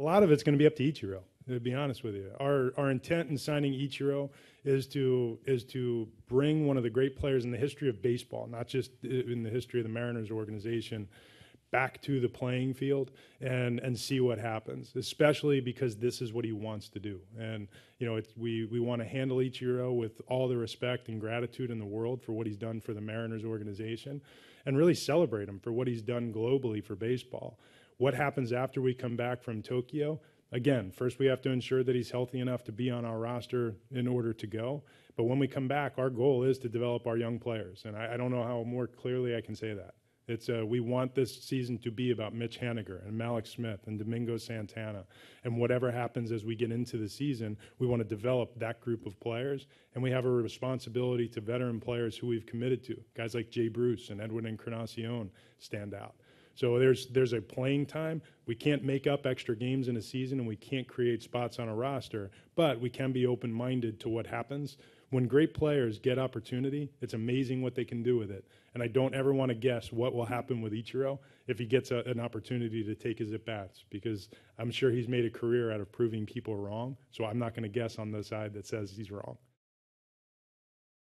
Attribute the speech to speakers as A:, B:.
A: A lot of it's going to be up to Ichiro. To be honest with you, our our intent in signing Ichiro is to is to bring one of the great players in the history of baseball, not just uh, in the history of the Mariners organization, back to the playing field and and see what happens. Especially because this is what he wants to do, and you know we we want to handle each Ichiro with all the respect and gratitude in the world for what he's done for the Mariners organization, and really celebrate him for what he's done globally for baseball. What happens after we come back from Tokyo? Again, first we have to ensure that he's healthy enough to be on our roster in order to go. But when we come back, our goal is to develop our young players. And I, I don't know how more clearly I can say that. It's uh, we want this season to be about Mitch Haniger and Mallex Smith and Domingo Santana. And whatever happens as we get into the season, we want to develop that group of players. And we have a responsibility to veteran players who we've committed to. Guys like Jay Bruce and Edwin Encarnacion stand out. So there's there's a playing time. We can't make up extra games in a season, and we can't create spots on a roster. But we can be open-minded to what happens when great players get opportunity. It's amazing what they can do with it. And I don't ever want to guess what will happen with Ichiro if he gets a, an opportunity to take his at bats, because I'm sure he's made a career out of proving people wrong. So I'm not going to guess on the side that says he's wrong.